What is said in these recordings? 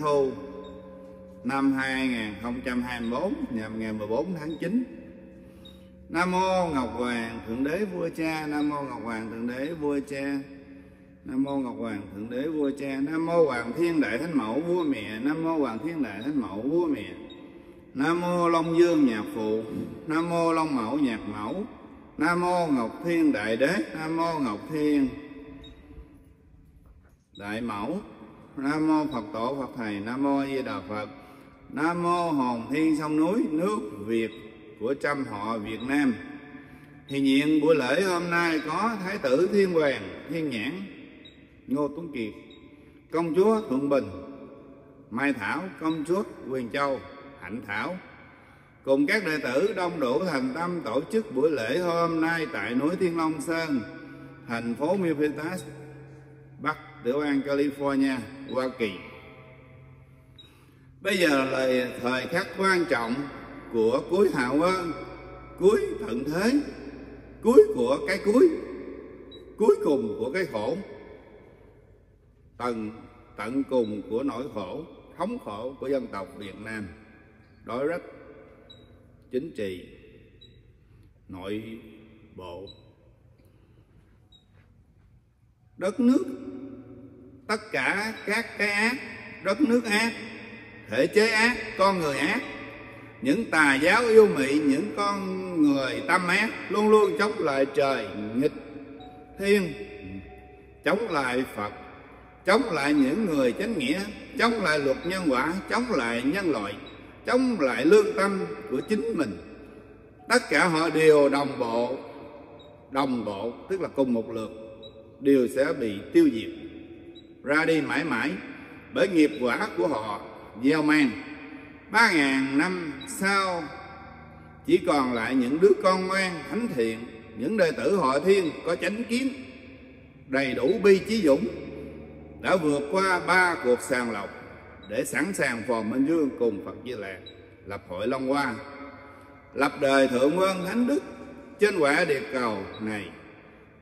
Thu năm 2021 nhằm ngày 14 tháng 9 Nam Mô Ngọc Hoàng Thượng Đế Vua Cha, Nam Mô Ngọc Hoàng Thượng Đế Vua Cha, Nam Mô Ngọc Hoàng Thượng Đế Vua Cha, Nam Mô Hoàng Thiên Đại Thánh Mẫu Vua Mẹ, Nam Mô Hoàng Thiên Đại Thánh Mẫu Vua Mẹ. Nam Mô Long Dương Nhạc Phụ, Nam Mô Long Mẫu Nhạc Mẫu, Nam Mô Ngọc Thiên Đại Đế, Nam Mô Ngọc Thiên Đại Mẫu. Nam Mô Phật Tổ Phật Thầy Nam Mô Di Đà Phật. Nam Mô Hồn Thiên Sông Núi Nước Việt của trăm họ Việt Nam. Thì nhiệm buổi lễ hôm nay có Thái tử Thiên Hoàng Thiên Nhãn Ngô Tuấn Kiệt Công chúa Thuận Bình Mai Thảo Công chúa Quyền Châu Hạnh Thảo. Cùng các đệ tử đông đủ thành tâm tổ chức buổi lễ hôm nay tại núi Thiên Long Sơn, thành phố Milpitas, Bắc Tiểu An, California, Hoa Kỳ. Bây giờ là thời khắc quan trọng của cuối hạ quân, cuối tận thế, cuối của cái cuối, cuối cùng của cái khổ, tận tận cùng của nỗi khổ, thống khổ của dân tộc Việt Nam. Đối rất chính trị nội bộ đất nước, tất cả các cái ác, đất nước ác, thể chế ác, con người ác, những tà giáo yêu mị, những con người tâm ác luôn luôn chống lại trời nghịch thiên, chống lại phật, chống lại những người chánh nghĩa, chống lại luật nhân quả, chống lại nhân loại, chống lại lương tâm của chính mình. Tất cả họ đều đồng bộ đồng bộ, tức là cùng một lượt đều sẽ bị tiêu diệt ra đi mãi mãi bởi nghiệp quả của họ gieo mang ba ngàn năm sau chỉ còn lại những đứa con ngoan thánh thiện những đệ tử họ thiên có chánh kiến đầy đủ bi trí dũng đã vượt qua ba cuộc sàng lọc để sẵn sàng phò Minh Dương cùng Phật Di Lạc lập hội Long Hoa, lập đời thượng quân thánh đức trên quả địa cầu này.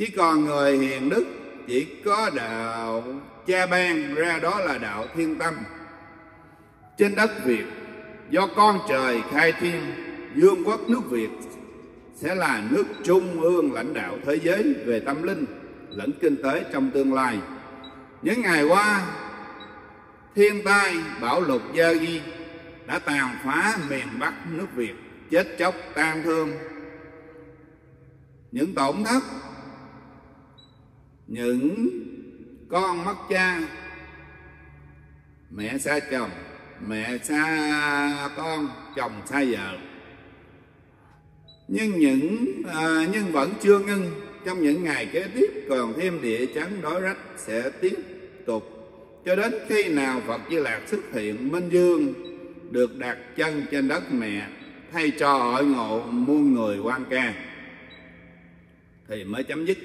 Chỉ còn người hiền đức, chỉ có đạo cha ban ra đó là đạo thiên tâm. Trên đất Việt, do con trời khai thiên, dương quốc nước Việt sẽ là nước trung ương lãnh đạo thế giới về tâm linh lẫn kinh tế trong tương lai. Những ngày qua, thiên tai bão lụt gia di đã tàn phá miền Bắc nước Việt, chết chóc tan thương. Những tổn thất, những con mất cha, mẹ xa chồng, mẹ xa con, chồng xa vợ. Nhưng những à, nhưng vẫn chưa ngưng. Trong những ngày kế tiếp còn thêm địa chấn đối rách sẽ tiếp tục. Cho đến khi nào Phật Di Lạc xuất hiện Minh Dương được đặt chân trên đất mẹ thay cho hội ngộ muôn người quan ca thì mới chấm dứt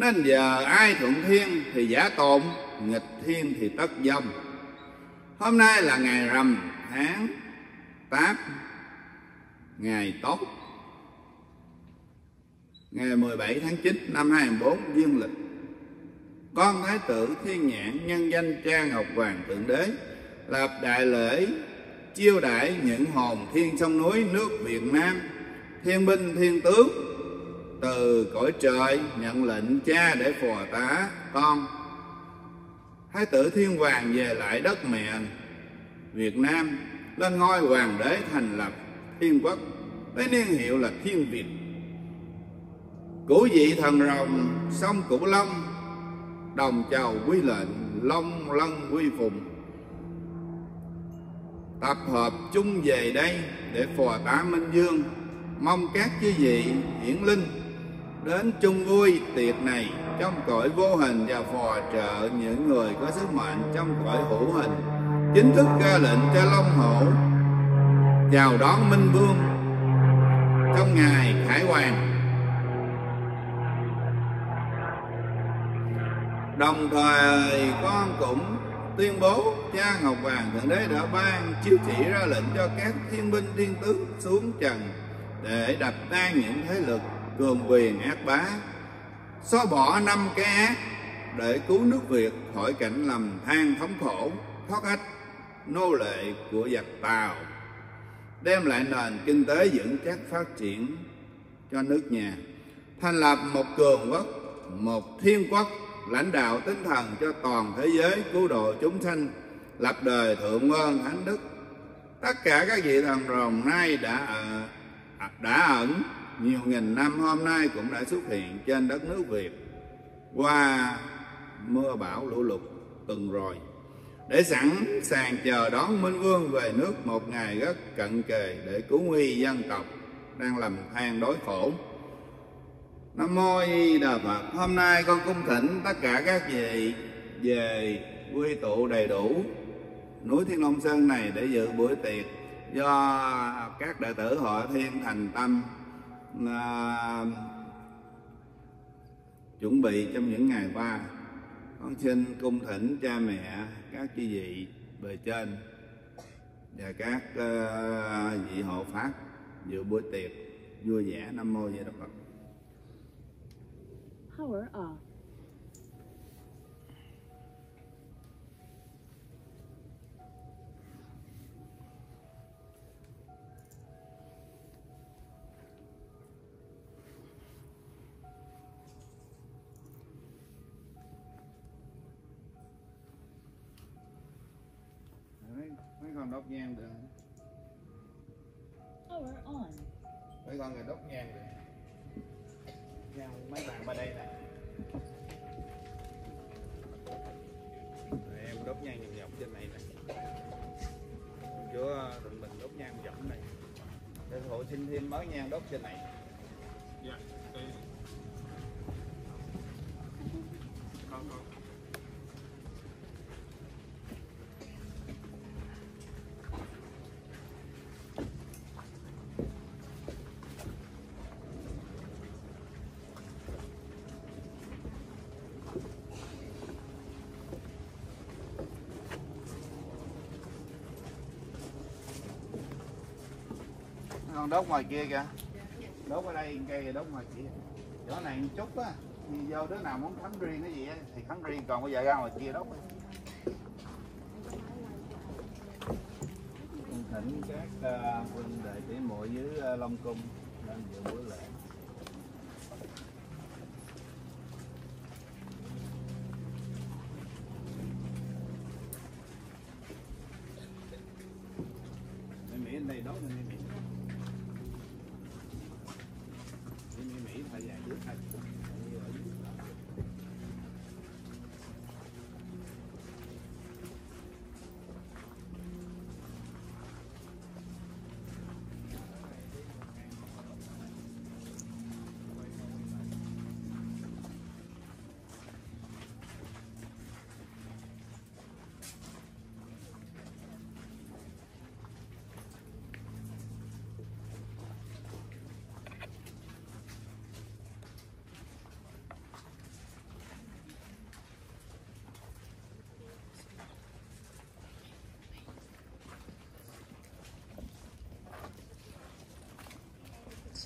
nên giờ ai thuận thiên thì giả tồn nghịch thiên thì tất dông hôm nay là ngày rằm tháng tám ngày tốt. Ngày 17 tháng 9 năm 2004 dương lịch. Con thái tử thiên nhãn nhân danh cha ngọc hoàng thượng đế lập đại lễ chiêu đãi những hồn thiên sông núi nước Việt Nam, thiên binh thiên tướng từ cõi trời nhận lệnh cha để phò tá, con. Thái tử Thiên Hoàng về lại đất mẹ Việt Nam lên ngôi hoàng đế thành lập thiên quốc lấy niên hiệu là Thiên Việt. Cũ vị thần rồng sông Cửu Long, đồng chào quy lệnh long lân quy phụng tập hợp chung về đây để phò tá Minh Dương, mong các chư vị hiển linh đến chung vui tiệc này, trong cõi vô hình và phò trợ những người có sức mạnh trong cõi hữu hình, chính thức ra lệnh cho Long Hổ chào đón Minh Vương trong ngày Khải Hoàng. Đồng thời, con cũng tuyên bố cha ngọc hoàng thượng đế đã ban chiếu chỉ ra lệnh cho các thiên binh thiên tướng xuống trần để đập tan những thế lực cường quyền ác bá. Xóa bỏ năm cái ác để cứu nước Việt khỏi cảnh lầm than thống khổ, thoát ách, nô lệ của giặc Tàu, đem lại nền kinh tế vững chắc phát triển cho nước nhà, thành lập một cường quốc, một thiên quốc, lãnh đạo tinh thần cho toàn thế giới, cứu độ chúng sanh, lập đời thượng ơn thánh đức. Tất cả các vị thần rồng nay đã ở, đã ẩn nhiều nghìn năm hôm nay cũng đã xuất hiện trên đất nước Việt qua mưa bão lũ lụt từng rồi để sẵn sàng chờ đón Minh Vương về nước một ngày rất cận kề để cứu nguy dân tộc đang lầm than đối khổ. Nam Mô Di Đà Phật Hôm nay con cung thỉnh tất cả các vị về quy tụ đầy đủ núi Thiên Long Sơn này để dự buổi tiệc do các đệ tử họ Thiên thành tâm à, chuẩn bị trong những ngày qua con xin cung thỉnh cha mẹ các chư vị bề trên và các uh, vị hộ pháp dự buổi tiệc vui vẻ nam mô di đà phật Power off. Con đốt nhang được Power on. mấy con người đốt nhang được nhang mấy bạn qua đây nè em đốt nhang vòng vòng trên này nè chúa đừng mình đốt nhang vòng này để hộ xin thêm mới nhang đốt trên này Dạ, đây. Con, con. Con đốt ngoài kia kìa. Đốt ở đây cây đốt ngoài kia. Chỗ này một chút á thì vô đứa nào muốn khấn riêng cái gì á thì khấn riêng còn bây giờ ra ngoài kia đốt thỉnh các uh, huynh đệ tỷ muội dưới uh, Long Cung đang dự buổi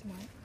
Smart.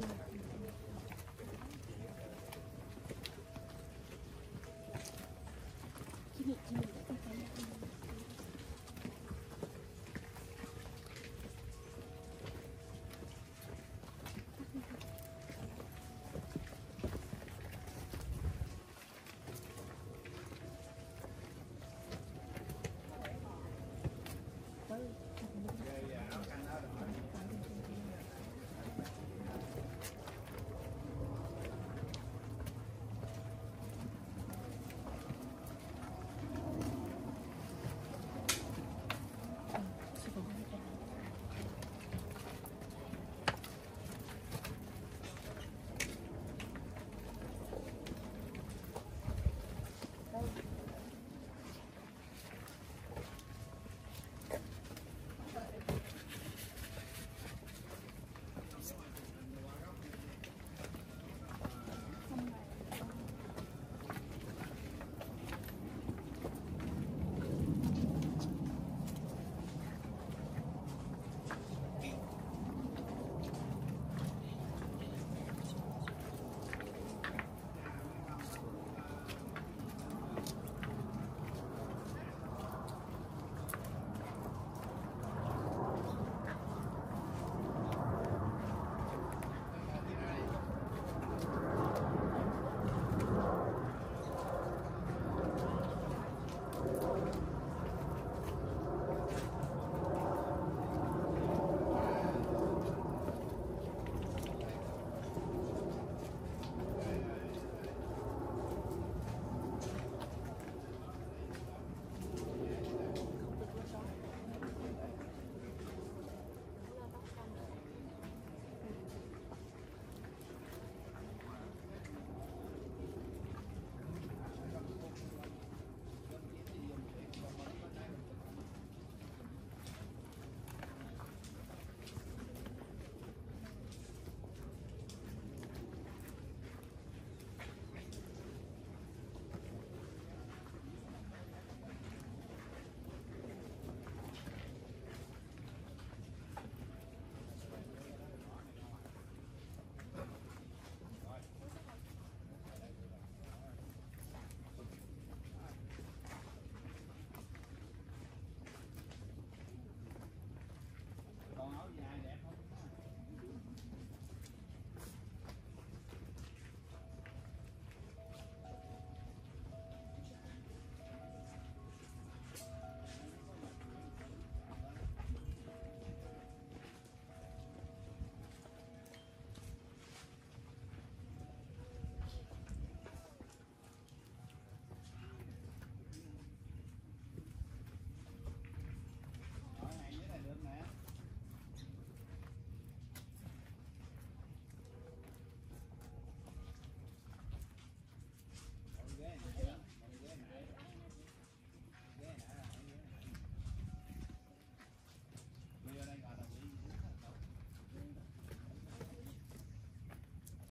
Sure.